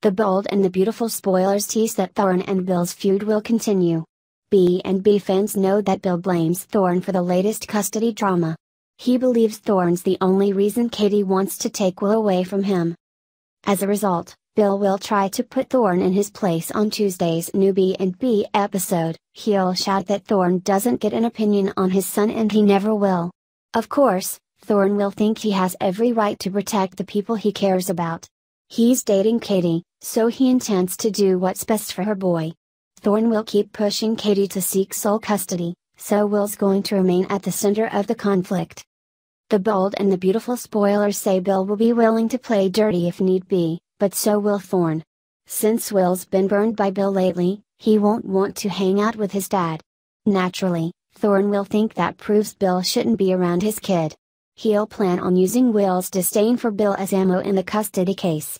The Bold and the Beautiful spoilers tease that Thorne and Bill's feud will continue. B and B fans know that Bill blames Thorne for the latest custody drama. He believes Thorne's the only reason Katie wants to take Will away from him. As a result, Bill will try to put Thorne in his place on Tuesday's new B and B episode. He'll shout that Thorne doesn't get an opinion on his son and he never will. Of course, Thorne will think he has every right to protect the people he cares about. He's dating Katie, so he intends to do what's best for her boy. Thorne will keep pushing Katie to seek sole custody, so Will's going to remain at the center of the conflict. The bold and the beautiful spoilers say Bill will be willing to play dirty if need be, but so will Thorne. Since Will's been burned by Bill lately, he won't want to hang out with his dad. Naturally, Thorne will think that proves Bill shouldn't be around his kid. He'll plan on using Will's disdain for Bill as ammo in the custody case.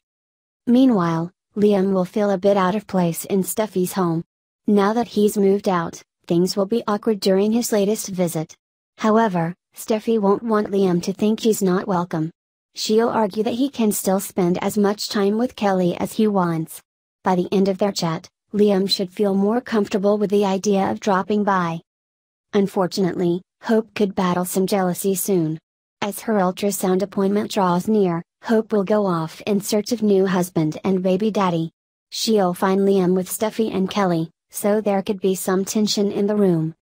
Meanwhile, Liam will feel a bit out of place in Steffy's home. Now that he's moved out, things will be awkward during his latest visit. However, Steffy won't want Liam to think he's not welcome. She'll argue that he can still spend as much time with Kelly as he wants. By the end of their chat, Liam should feel more comfortable with the idea of dropping by. Unfortunately, Hope could battle some jealousy soon. As her ultrasound appointment draws near, Hope will go off in search of new husband and baby daddy. She'll find Liam with Steffy and Kelly, so there could be some tension in the room.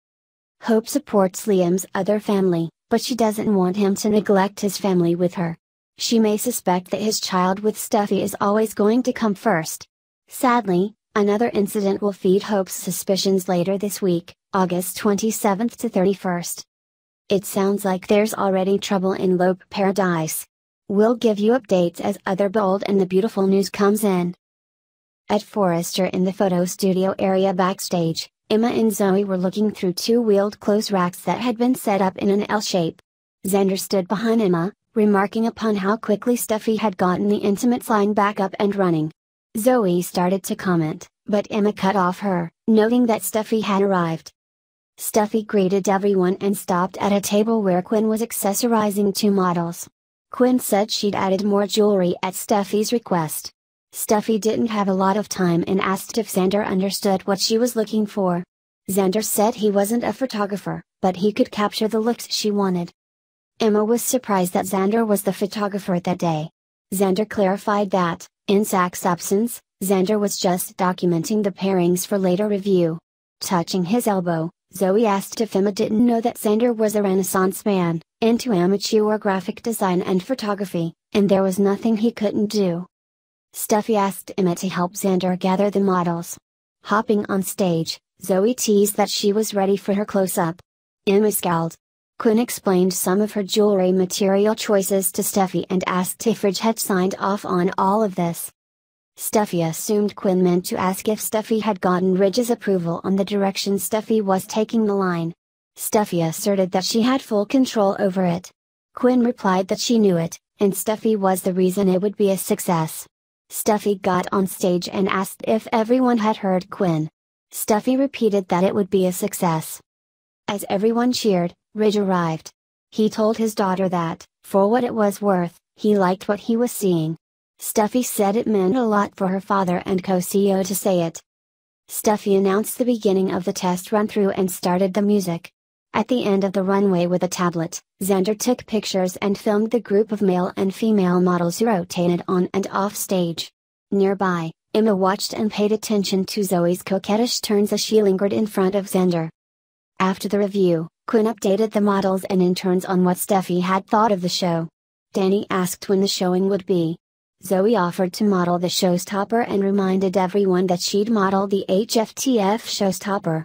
Hope supports Liam's other family, but she doesn't want him to neglect his family with her. She may suspect that his child with Steffy is always going to come first. Sadly, another incident will feed Hope's suspicions later this week, August 27th to 31st. It sounds like there's already trouble in Lope Paradise. We'll give you updates as other bold and the beautiful news comes in. At Forrester in the photo studio area backstage, Emma and Zoe were looking through two wheeled clothes racks that had been set up in an L shape. Xander stood behind Emma, remarking upon how quickly Steffy had gotten the intimates line back up and running. Zoe started to comment, but Emma cut off her, noting that Steffy had arrived. Steffy greeted everyone and stopped at a table where Quinn was accessorizing two models. Quinn said she'd added more jewelry at Steffy's request. Steffy didn't have a lot of time and asked if Xander understood what she was looking for. Xander said he wasn't a photographer, but he could capture the looks she wanted. Emma was surprised that Xander was the photographer that day. Xander clarified that, in Zach's absence, Xander was just documenting the pairings for later review. Touching his elbow, Zoe asked if Emma didn't know that Xander was a Renaissance man, into amateur graphic design and photography, and there was nothing he couldn't do. Steffy asked Emma to help Xander gather the models. Hopping on stage, Zoe teased that she was ready for her close-up. Emma scowled. Quinn explained some of her jewelry material choices to Steffy and asked if Ridge had signed off on all of this. Steffy assumed Quinn meant to ask if Steffy had gotten Ridge's approval on the direction Steffy was taking the line. Steffy asserted that she had full control over it. Quinn replied that she knew it, and Steffy was the reason it would be a success. Steffy got on stage and asked if everyone had heard Quinn. Steffy repeated that it would be a success. As everyone cheered, Ridge arrived. He told his daughter that, for what it was worth, he liked what he was seeing. Steffy said it meant a lot for her father and co-CEO to say it. Steffy announced the beginning of the test run through and started the music. At the end of the runway with a tablet, Xander took pictures and filmed the group of male and female models who rotated on and off stage. Nearby, Emma watched and paid attention to Zoe's coquettish turns as she lingered in front of Xander. After the review, Quinn updated the models and interns on what Steffy had thought of the show. Danny asked when the showing would be, Zoe offered to model the showstopper and reminded everyone that she'd model the HFTF showstopper.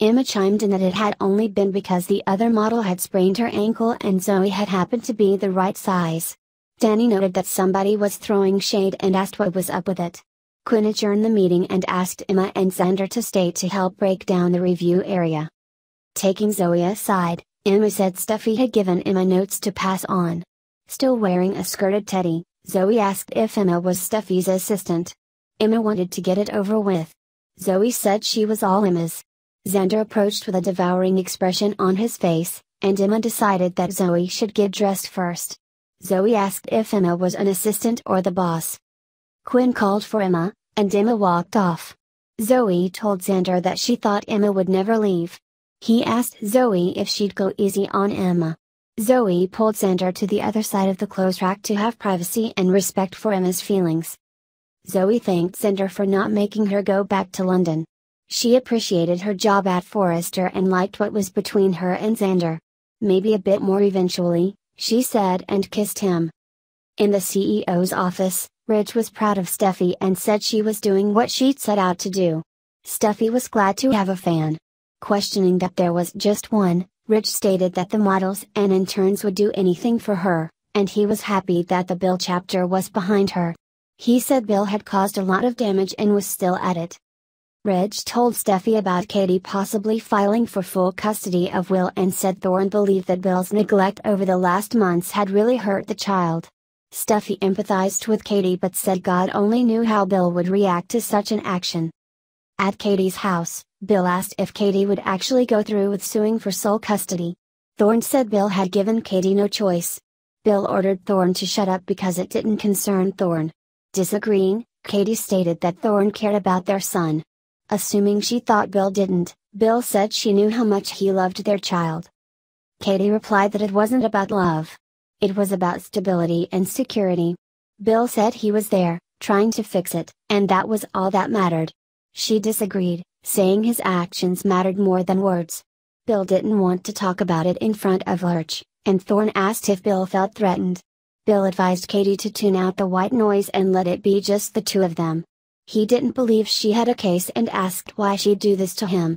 Emma chimed in that it had only been because the other model had sprained her ankle and Zoe had happened to be the right size. Danny noted that somebody was throwing shade and asked what was up with it. Quinn adjourned the meeting and asked Emma and Xander to stay to help break down the review area. Taking Zoe aside, Emma said Steffy had given Emma notes to pass on. Still wearing a skirted teddy, Zoe asked if Emma was Steffy's assistant. Emma wanted to get it over with. Zoe said she was all Emma's. Xander approached with a devouring expression on his face, and Emma decided that Zoe should get dressed first. Zoe asked if Emma was an assistant or the boss. Quinn called for Emma, and Emma walked off. Zoe told Xander that she thought Emma would never leave. He asked Zoe if she'd go easy on Emma. Zoe pulled Xander to the other side of the clothes rack to have privacy and respect for Emma's feelings. Zoe thanked Xander for not making her go back to London. She appreciated her job at Forrester and liked what was between her and Xander. Maybe a bit more eventually, she said and kissed him. In the CEO's office, Ridge was proud of Steffy and said she was doing what she'd set out to do. Steffy was glad to have a fan. Questioning that there was just one, Ridge stated that the models and interns would do anything for her, and he was happy that the Bill chapter was behind her. He said Bill had caused a lot of damage and was still at it. Rich told Steffy about Katie possibly filing for full custody of Will and said Thorne believed that Bill's neglect over the last months had really hurt the child. Steffy empathized with Katie but said God only knew how Bill would react to such an action. At Katie's house, Bill asked if Katie would actually go through with suing for sole custody. Thorne said Bill had given Katie no choice. Bill ordered Thorne to shut up because it didn't concern Thorne. Disagreeing, Katie stated that Thorne cared about their son. Assuming she thought Bill didn't, Bill said she knew how much he loved their child. Katie replied that it wasn't about love, it was about stability and security. Bill said he was there, trying to fix it, and that was all that mattered. She disagreed, saying his actions mattered more than words. Bill didn't want to talk about it in front of Lurch, and Thorne asked if Bill felt threatened. Bill advised Katie to tune out the white noise and let it be just the two of them. He didn't believe she had a case and asked why she'd do this to him.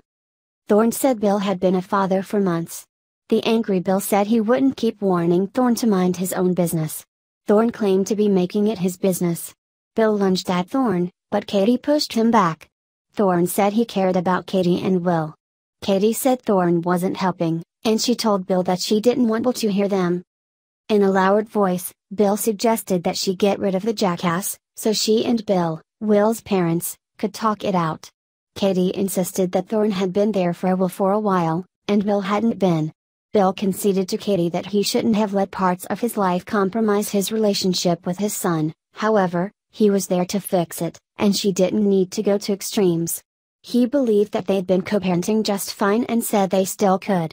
Thorne said Bill had been a father for months, the angry Bill said he wouldn't keep warning Thorne to mind his own business. Thorne claimed to be making it his business. Bill lunged at Thorne, but Katie pushed him back. Thorne said he cared about Katie and Will. Katie said Thorne wasn't helping, and she told Bill that she didn't want Will to hear them. In a lowered voice, Bill suggested that she get rid of the jackass, so she and Bill, Will's parents, could talk it out. Katie insisted that Thorne had been there for Will for a while, and Bill hadn't been. Bill conceded to Katie that he shouldn't have let parts of his life compromise his relationship with his son, however, he was there to fix it, and she didn't need to go to extremes. He believed that they'd been co-parenting just fine and said they still could.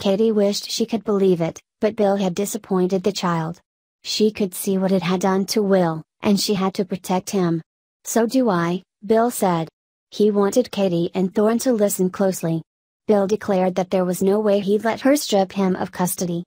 Katie wished she could believe it, but Bill had disappointed the child. She could see what it had done to Will, and she had to protect him. So do I, Bill said. He wanted Katie and Thorne to listen closely. Bill declared that there was no way he'd let her strip him of custody.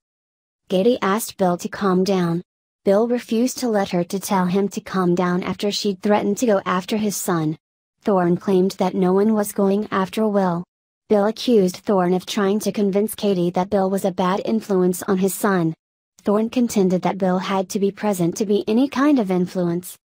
Katie asked Bill to calm down. Bill refused to let her to tell him to calm down after she'd threatened to go after his son. Thorne claimed that no one was going after Will. Bill accused Thorne of trying to convince Katie that Bill was a bad influence on his son. Thorne contended that Bill had to be present to be any kind of influence.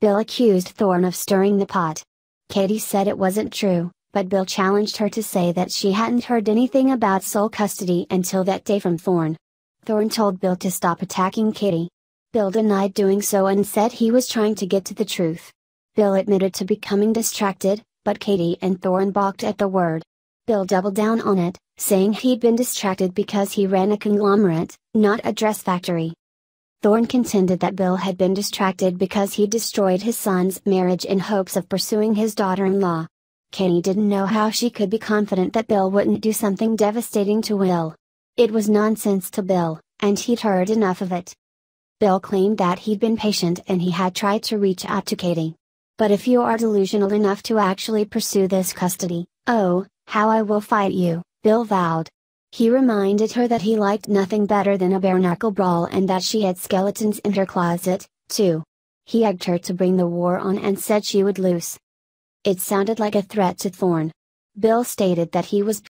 Bill accused Thorne of stirring the pot. Katie said it wasn't true, but Bill challenged her to say that she hadn't heard anything about sole custody until that day from Thorne. Thorne told Bill to stop attacking Katie. Bill denied doing so and said he was trying to get to the truth. Bill admitted to becoming distracted, but Katie and Thorne balked at the word. Bill doubled down on it, saying he'd been distracted because he ran a conglomerate, not a dress factory. Thorne contended that Bill had been distracted because he destroyed his son's marriage in hopes of pursuing his daughter in law. Katie didn't know how she could be confident that Bill wouldn't do something devastating to Will. It was nonsense to Bill, and he'd heard enough of it. Bill claimed that he'd been patient and he had tried to reach out to Katie. But if you are delusional enough to actually pursue this custody, oh, how I will fight you, Bill vowed. He reminded her that he liked nothing better than a bare knuckle brawl and that she had skeletons in her closet, too. He egged her to bring the war on and said she would lose. It sounded like a threat to Thorne. Bill stated that he was